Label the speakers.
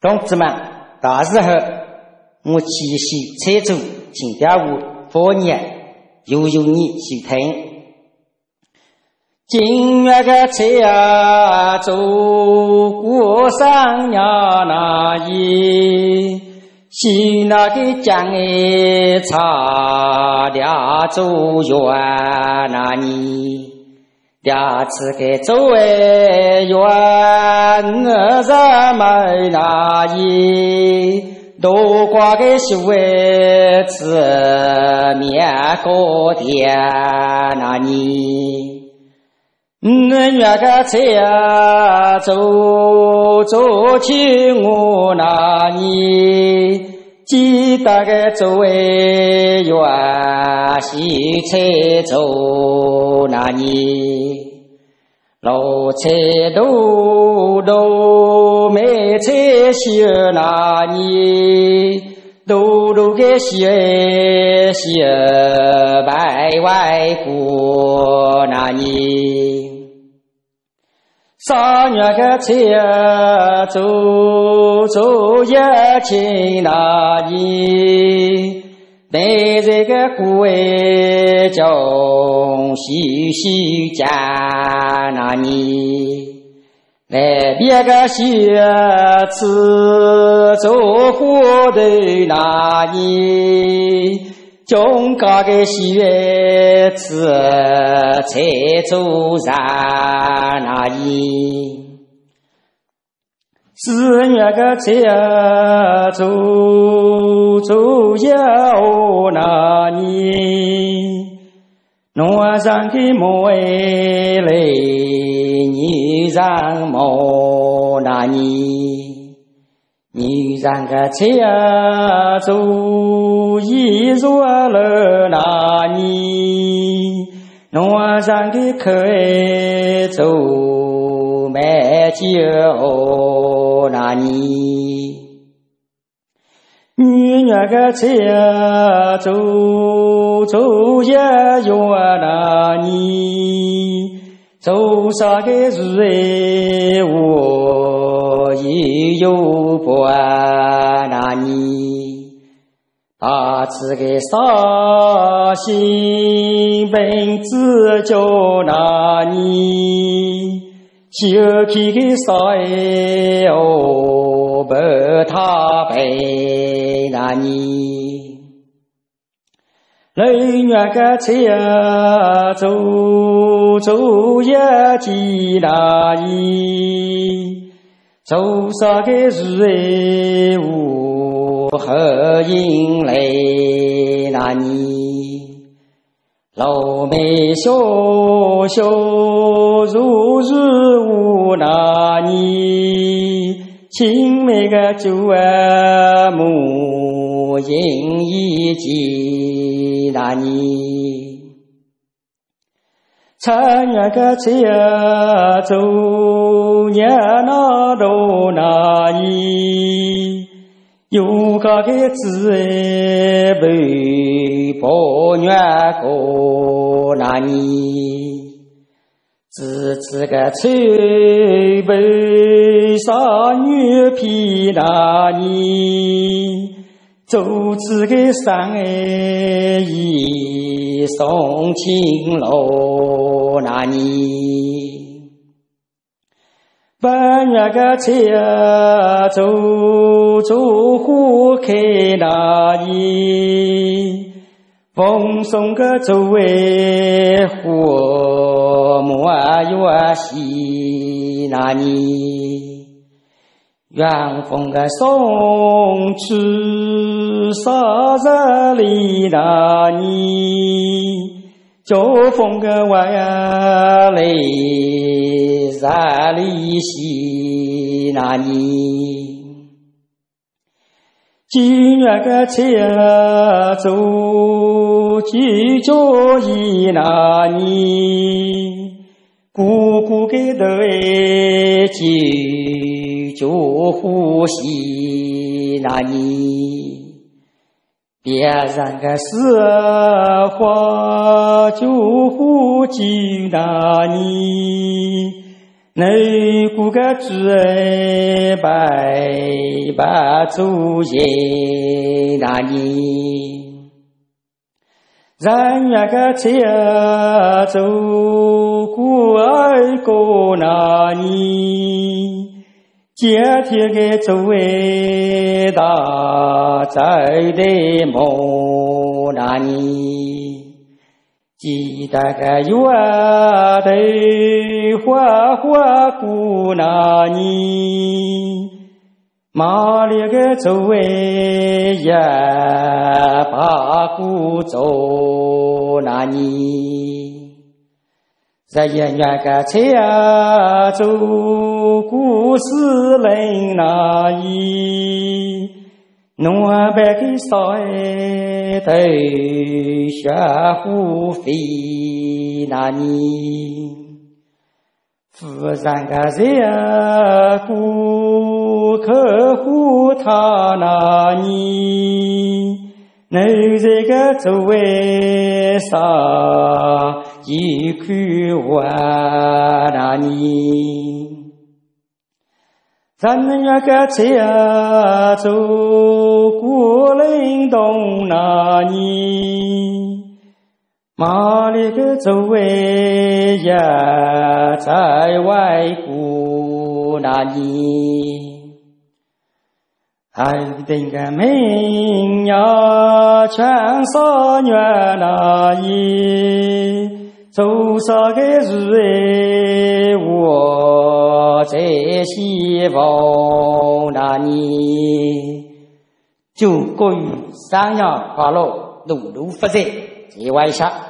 Speaker 1: 同志们，大时候，我七夕车主请调我过年，悠悠你收听。今月个车啊，走过三年那夜，西那个江哎，茶俩走远那年。呀，此个周围远，我咱们那一都挂个绣哎，此面高点那你，我约个车走走去我那里。记得个周围远，西车走那里，老车都都没车修那里，都都个修修白外过那里。三月个车走走一千那里，带这个古哎叫西西家那里，来别个学子走火的那里。中高个学子才走上那里，四月个车走走要那里，路上的莫来女上莫那里。女人个车走一入了那里，男人的口走买酒那里，女人个车走走一入那里，走啥个日我也有。过那里，大慈个伤心本子叫那里，修起个少哎哦不他背那里，人远个车走走也几那里。走啥个日哎，无何因来那你？老妹小小如日无那你？青梅个酒啊，母饮一几那你？参月个车走年那路那里，有个个子哎被抱月过那年，只知个车被少女皮那里，走知个山哎一送青楼。那里，半月个车走走花开那里，风送个走哎花莫月西那里，远风个送去啥日里那里。秋风个晚呀来，山里西那里，今月个车走几脚一那里，姑姑个头哎几脚呼吸那里。别人个是花就呼救那你，你过个嘴白一把主耶那尼，人那个家走过爱过那尼，家天个周围大在的莫那尼，记得个月的花花过那尼。马里个周围也把古走那尼，在远远个车走故事人那伊，弄白个少哎头学虎飞那尼。夫人个人顾客户他那里，你这个座位上一看我那里，咱那个车走过岭东那里。马里个周围也在外顾那里，还等个明呀，全少年那里，走啥个日我在希望那里，祝各位生日快乐，路路发财，节外下。